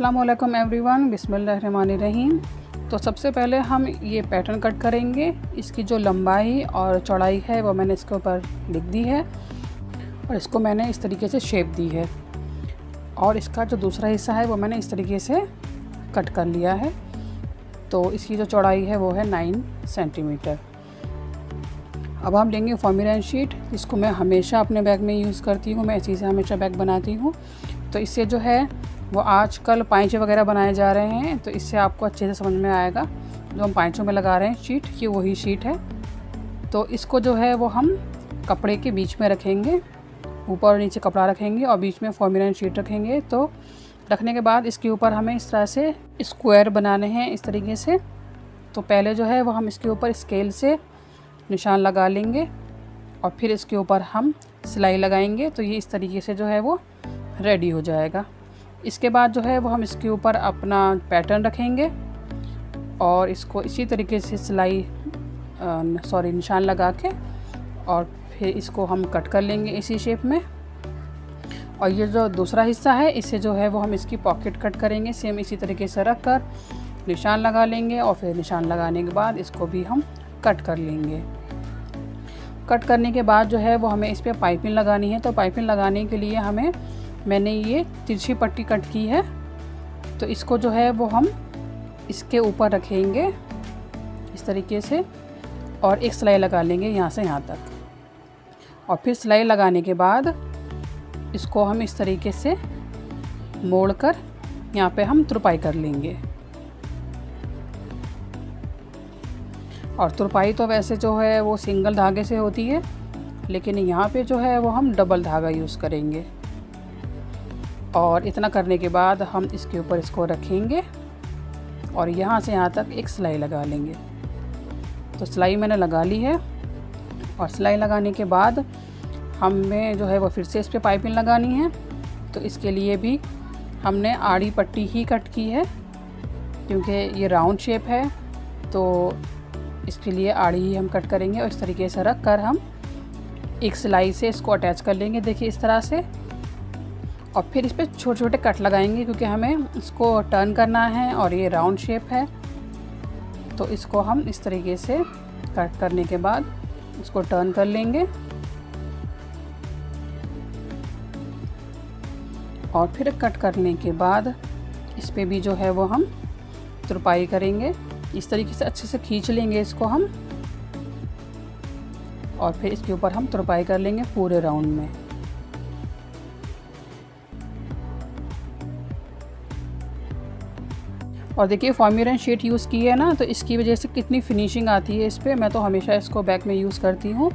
वालेकुम एवरीवन बिस्मिल्लाहिर्रहमानिर्रहीम तो सबसे पहले हम ये पैटर्न कट करेंगे। इसकी जो लंबाई और चौड़ाई है, वो मैंने इसके ऊपर लिख दी है और इसको मैंने इस तरीके से शेप दी है। और इसका जो दूसरा हिस्सा है, वो मैंने इस तरीके से कट कर लिया है। तो इसकी जो चौड़ाई है, वो है नाइन सेंटीमीटर अब हम लेंगे फॉर्मिलाइन शीट इसको मैं हमेशा अपने बैग में यूज़ करती हूँ, मैं इसी से हमेशा बैग बनाती हूँ। तो इससे जो है, वो आजकल पाइचे वगैरह बनाए जा रहे हैं तो इससे आपको अच्छे से समझ में आएगा। जो हम पाइचों में लगा रहे हैं शीट ये वही शीट है। तो इसको जो है, वो हम कपड़े के बीच में रखेंगे, ऊपर और नीचे कपड़ा रखेंगे और बीच में फॉर्मिलाइन शीट रखेंगे। तो रखने के बाद इसके ऊपर हमें इस तरह से स्क्वायर बनाने हैं, इस तरीके से। तो पहले जो है, वो हम इसके ऊपर स्केल से निशान लगा लेंगे और फिर इसके ऊपर हम सिलाई लगाएँगे। तो ये इस तरीके से जो है वो रेडी हो जाएगा। इसके बाद जो है वो हम इसके ऊपर अपना पैटर्न रखेंगे और इसको इसी तरीके से सिलाई सॉरी, निशान लगा के और फिर इसको हम कट कर लेंगे इसी शेप में। और ये जो दूसरा हिस्सा है, इसे जो है वो हम इसकी पॉकेट कट करेंगे, सेम इसी तरीके से रख कर निशान लगा लेंगे और फिर निशान लगाने के बाद इसको भी हम कट कर लेंगे। कट करने के बाद जो है वो हमें इस पर पाइपिंग लगानी है। तो पाइपिंग लगाने के लिए हमें, मैंने ये तिरछी पट्टी कट की है। तो इसको जो है वो हम इसके ऊपर रखेंगे, इस तरीके से, और एक सिलाई लगा लेंगे यहाँ से यहाँ तक। और फिर सिलाई लगाने के बाद इसको हम इस तरीके से मोड़ कर यहाँ पर हम तुरपाई कर लेंगे। और तुरपाई तो वैसे जो है वो सिंगल धागे से होती है, लेकिन यहाँ पे जो है वो हम डबल धागा यूज़ करेंगे। और इतना करने के बाद हम इसके ऊपर इसको रखेंगे और यहाँ से यहाँ तक एक सिलाई लगा लेंगे। तो सिलाई मैंने लगा ली है और सिलाई लगाने के बाद हमें जो है वो फिर से इस पर पाइपिंग लगानी है। तो इसके लिए भी हमने आड़ी पट्टी ही कट की है, क्योंकि ये राउंड शेप है तो इसके लिए आड़ी ही हम कट करेंगे और इस तरीके से रख कर हम एक सिलाई से इसको अटैच कर लेंगे, देखिए इस तरह से। और फिर इस पर छोटे छोटे कट लगाएँगे क्योंकि हमें इसको टर्न करना है और ये राउंड शेप है। तो इसको हम इस तरीके से कट करने के बाद इसको टर्न कर लेंगे। और फिर कट करने के बाद इस पर भी जो है वो हम तुरपाई करेंगे। इस तरीके से अच्छे से खींच लेंगे इसको हम। और फिर इसके ऊपर हम तुरपाई कर लेंगे पूरे राउंड में। और देखिए फॉर्म्यूरन शीट यूज़ की है ना तो इसकी वजह से कितनी फिनिशिंग आती है इस पर मैं तो हमेशा इसको बैग में यूज़ करती हूँ।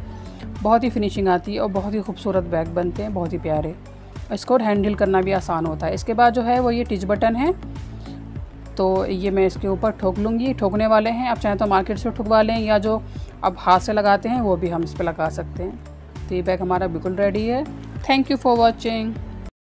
बहुत ही फिनिशिंग आती है और बहुत ही खूबसूरत बैग बनते हैं, बहुत ही प्यारे। इसको हैंडल करना भी आसान होता है। इसके बाद जो है वो ये टिच बटन है। तो ये मैं इसके ऊपर ठोक लूँगी। ठोकने वाले हैं। आप चाहें तो मार्केट से ठुकवा लें या जो आप हाथ से लगाते हैं, वो भी हम इस पर लगा सकते हैं। तो ये बैग हमारा बिल्कुल रेडी है। Thank you for watching